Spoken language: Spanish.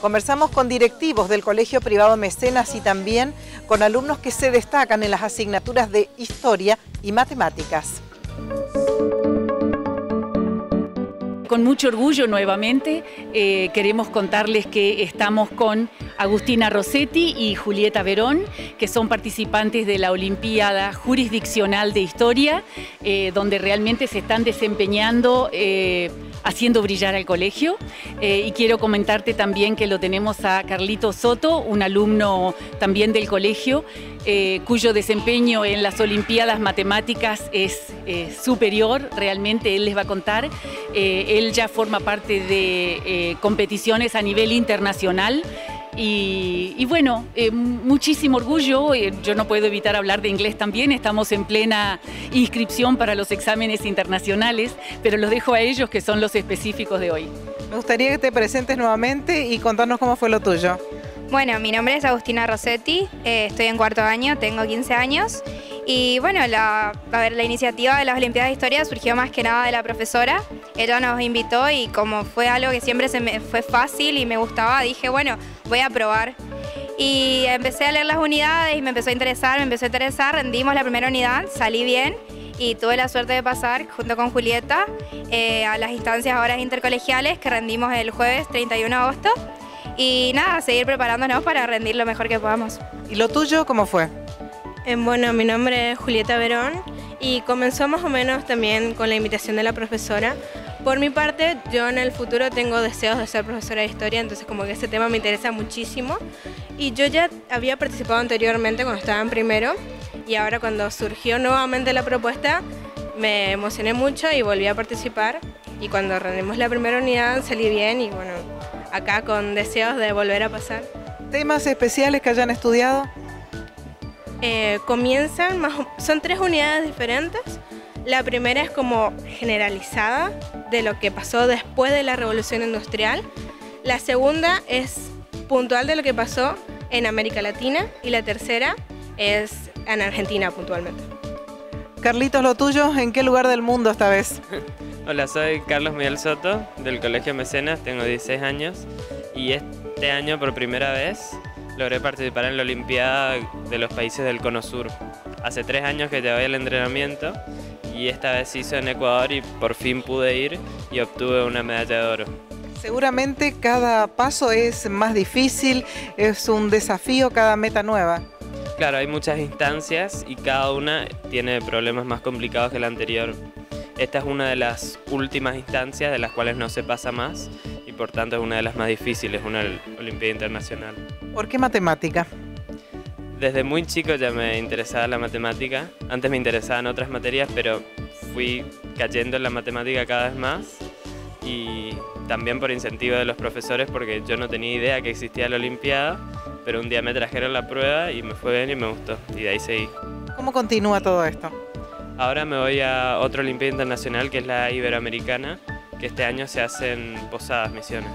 Conversamos con directivos del Colegio Privado Mecenas y también con alumnos que se destacan en las asignaturas de Historia y Matemáticas. Con mucho orgullo nuevamente eh, queremos contarles que estamos con Agustina Rossetti y Julieta Verón, que son participantes de la Olimpiada Jurisdiccional de Historia, eh, donde realmente se están desempeñando eh, haciendo brillar al colegio. y quiero comentarte también que lo tenemos a Carlito Soto, un alumno también del colegio, cuyo desempeño en las Olimpiadas Matemáticas es superior, realmente él les va a contar él ya forma parte de eh, competiciones a nivel internacional. Y, bueno, eh, muchísimo orgullo, eh, yo no puedo evitar hablar de inglés también, estamos en plena inscripción para los exámenes internacionales, pero los dejo a ellos que son los específicos de hoy. Me gustaría que te presentes nuevamente y contarnos cómo fue lo tuyo. Bueno, mi nombre es Agustina Rossetti, estoy en cuarto año, tengo 15 años y bueno, la, a ver, la iniciativa de las Olimpiadas de Historia surgió más que nada de la profesora. Ella nos invitó y como fue algo que siempre se fue fácil y me gustaba, dije, bueno, voy a probar. Y empecé a leer las unidades y me empezó a interesar, me empezó a interesar, rendimos la primera unidad, salí bien y tuve la suerte de pasar junto con Julieta eh, a las instancias ahora intercolegiales que rendimos el jueves 31 de agosto. Y nada, seguir preparándonos para rendir lo mejor que podamos. ¿Y lo tuyo cómo fue? Eh, bueno, mi nombre es Julieta Verón y comenzó más o menos también con la invitación de la profesora. Por mi parte, yo en el futuro tengo deseos de ser profesora de historia, entonces como que ese tema me interesa muchísimo. Y yo ya había participado anteriormente cuando estaba en primero y ahora cuando surgió nuevamente la propuesta me emocioné mucho y volví a participar. Y cuando rendimos la primera unidad salí bien y bueno, acá con deseos de volver a pasar. ¿Temas especiales que hayan estudiado? Eh, comienzan, son tres unidades diferentes. La primera es como generalizada de lo que pasó después de la revolución industrial. La segunda es puntual de lo que pasó en América Latina y la tercera es en Argentina puntualmente. Carlitos, lo tuyo, ¿en qué lugar del mundo esta vez? Hola, soy Carlos Miguel Soto del Colegio Mecenas, tengo 16 años y este año por primera vez logré participar en la Olimpiada de los países del Cono Sur. Hace tres años que llevé el entrenamiento y esta vez hizo en Ecuador y por fin pude ir y obtuve una medalla de oro. Seguramente cada paso es más difícil, es un desafío cada meta nueva. Claro, hay muchas instancias y cada una tiene problemas más complicados que la anterior. Esta es una de las últimas instancias de las cuales no se pasa más por tanto es una de las más difíciles, una Olimpiada Internacional. ¿Por qué matemática? Desde muy chico ya me interesaba la matemática. Antes me interesaban otras materias, pero fui cayendo en la matemática cada vez más y también por incentivo de los profesores porque yo no tenía idea que existía la Olimpiada, pero un día me trajeron la prueba y me fue bien y me gustó y de ahí seguí. ¿Cómo continúa todo esto? Ahora me voy a otra Olimpiada Internacional que es la Iberoamericana, que este año se hacen posadas, misiones.